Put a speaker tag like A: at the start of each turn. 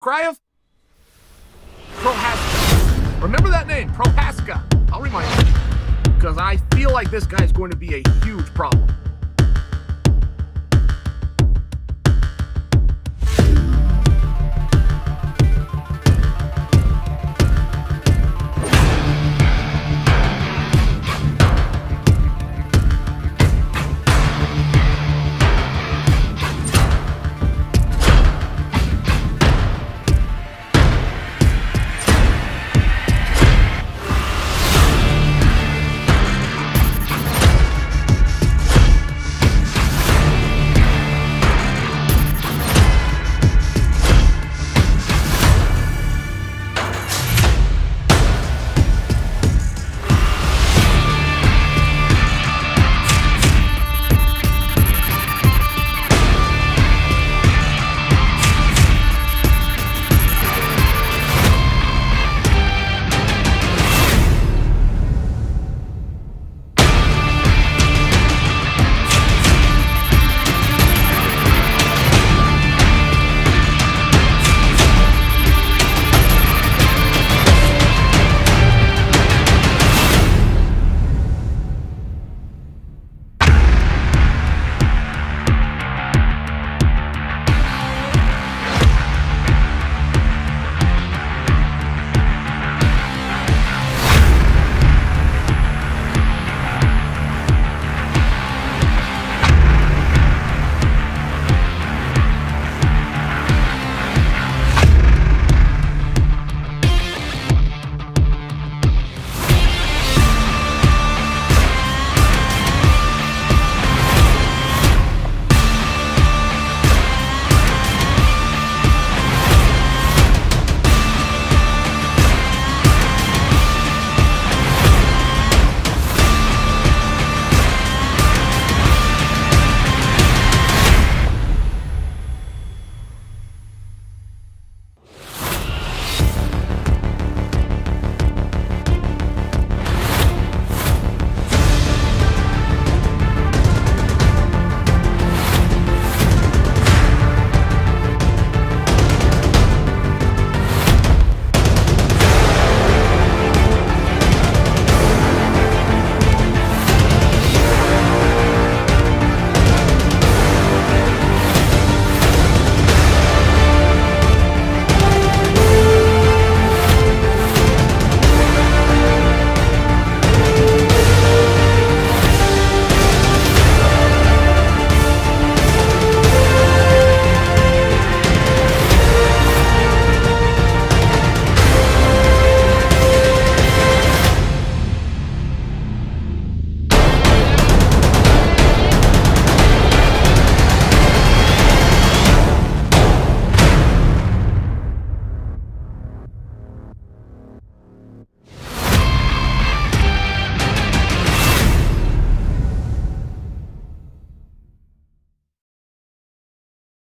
A: Cry of Procházka. Remember that name, Procházka. I'll remind you. Because I feel like this guy's going to be a huge problem.